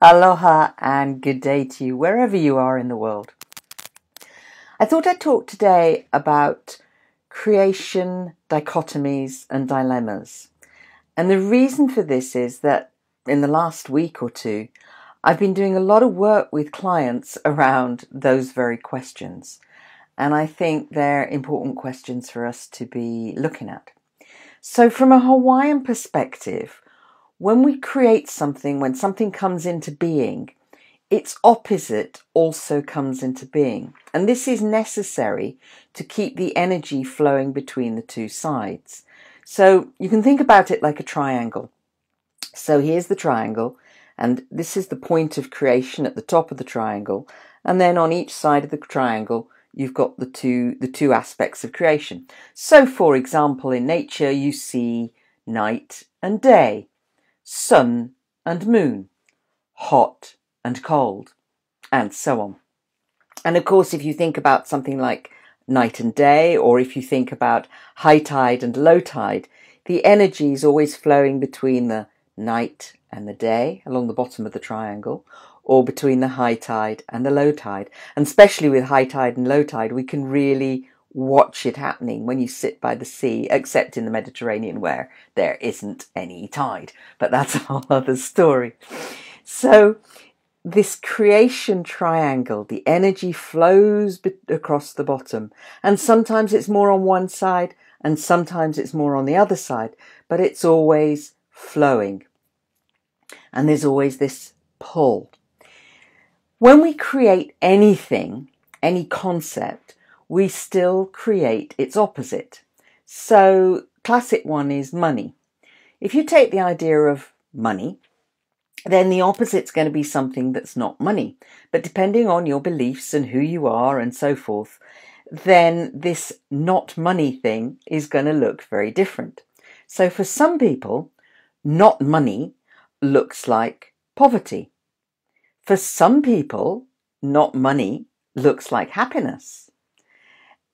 Aloha and good day to you wherever you are in the world. I thought I'd talk today about creation, dichotomies, and dilemmas. And the reason for this is that in the last week or two, I've been doing a lot of work with clients around those very questions. And I think they're important questions for us to be looking at. So, from a Hawaiian perspective, when we create something, when something comes into being, its opposite also comes into being. And this is necessary to keep the energy flowing between the two sides. So you can think about it like a triangle. So here's the triangle, and this is the point of creation at the top of the triangle. And then on each side of the triangle, you've got the two, the two aspects of creation. So for example, in nature, you see night and day sun and moon, hot and cold, and so on. And of course, if you think about something like night and day, or if you think about high tide and low tide, the energy is always flowing between the night and the day along the bottom of the triangle, or between the high tide and the low tide. And especially with high tide and low tide, we can really watch it happening when you sit by the sea, except in the Mediterranean where there isn't any tide. But that's a whole other story. So, this creation triangle, the energy flows across the bottom, and sometimes it's more on one side and sometimes it's more on the other side, but it's always flowing. And there's always this pull. When we create anything, any concept, we still create its opposite. So, classic one is money. If you take the idea of money, then the opposite's going to be something that's not money. But depending on your beliefs and who you are and so forth, then this not money thing is going to look very different. So for some people, not money looks like poverty. For some people, not money looks like happiness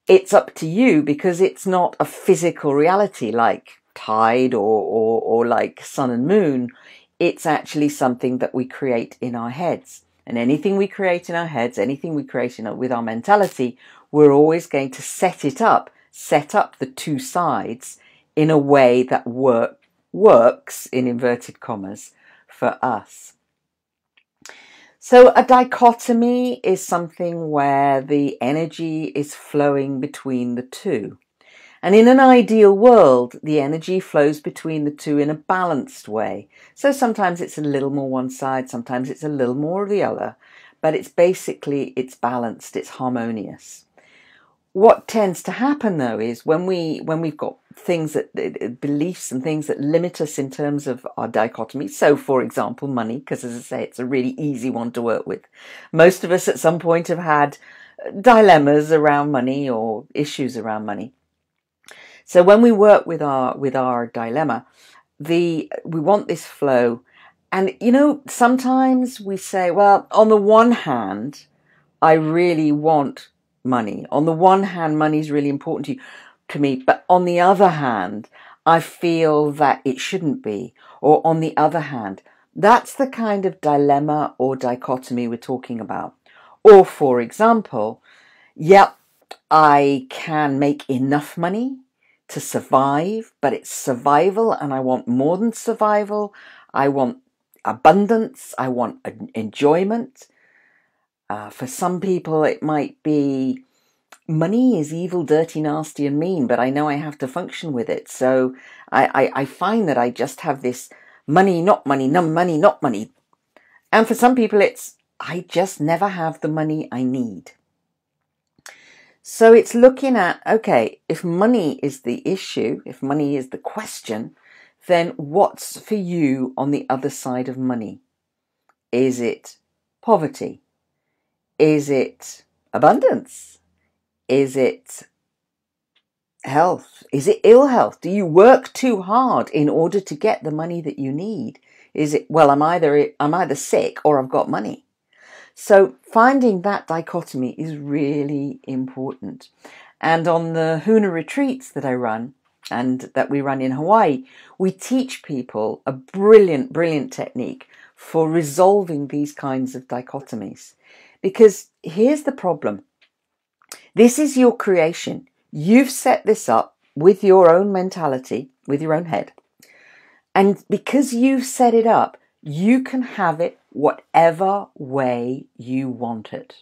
it's up to you because it's not a physical reality like tide or, or, or like sun and moon. It's actually something that we create in our heads. And anything we create in our heads, anything we create in, with our mentality, we're always going to set it up, set up the two sides in a way that work, works, in inverted commas, for us. So a dichotomy is something where the energy is flowing between the two. And in an ideal world, the energy flows between the two in a balanced way. So sometimes it's a little more one side, sometimes it's a little more the other, but it's basically, it's balanced, it's harmonious. What tends to happen though is when we, when we've got things that uh, beliefs and things that limit us in terms of our dichotomy. So, for example, money, because as I say, it's a really easy one to work with. Most of us at some point have had uh, dilemmas around money or issues around money. So when we work with our with our dilemma, the we want this flow, and you know sometimes we say, well, on the one hand, I really want money. On the one hand, money is really important to you to me. But on the other hand, I feel that it shouldn't be. Or on the other hand, that's the kind of dilemma or dichotomy we're talking about. Or for example, yep, I can make enough money to survive, but it's survival and I want more than survival. I want abundance. I want enjoyment. Uh, for some people, it might be money is evil, dirty, nasty, and mean, but I know I have to function with it. So I, I, I find that I just have this money, not money, no money, not money. And for some people, it's I just never have the money I need. So it's looking at okay, if money is the issue, if money is the question, then what's for you on the other side of money? Is it poverty? Is it abundance? Is it health? Is it ill health? Do you work too hard in order to get the money that you need? Is it, well, I'm either, I'm either sick or I've got money. So finding that dichotomy is really important. And on the Huna retreats that I run and that we run in Hawaii, we teach people a brilliant, brilliant technique for resolving these kinds of dichotomies. Because here's the problem this is your creation. You've set this up with your own mentality, with your own head. And because you've set it up, you can have it whatever way you want it.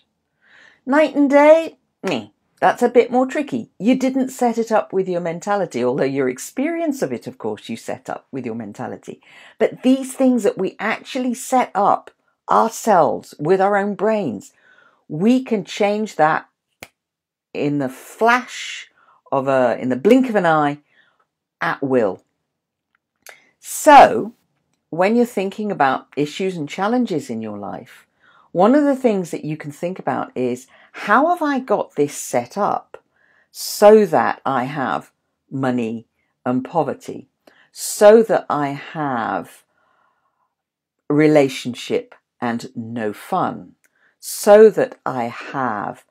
Night and day, me. That's a bit more tricky. You didn't set it up with your mentality, although your experience of it, of course, you set up with your mentality. But these things that we actually set up ourselves with our own brains, we can change that in the flash of a, in the blink of an eye at will. So, when you're thinking about issues and challenges in your life, one of the things that you can think about is how have I got this set up so that I have money and poverty, so that I have relationship and no fun, so that I have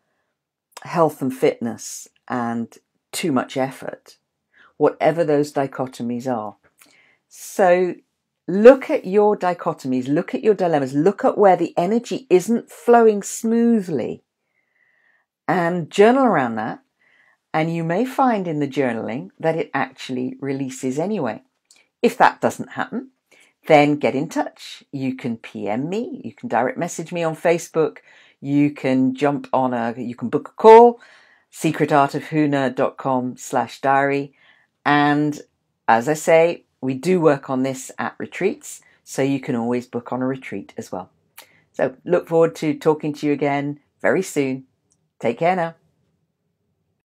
health and fitness and too much effort, whatever those dichotomies are. So look at your dichotomies, look at your dilemmas, look at where the energy isn't flowing smoothly and journal around that. And you may find in the journaling that it actually releases anyway. If that doesn't happen, then get in touch. You can PM me, you can direct message me on Facebook, you can jump on a, you can book a call, secretartofhuna.com slash diary. And as I say, we do work on this at retreats, so you can always book on a retreat as well. So look forward to talking to you again very soon. Take care now.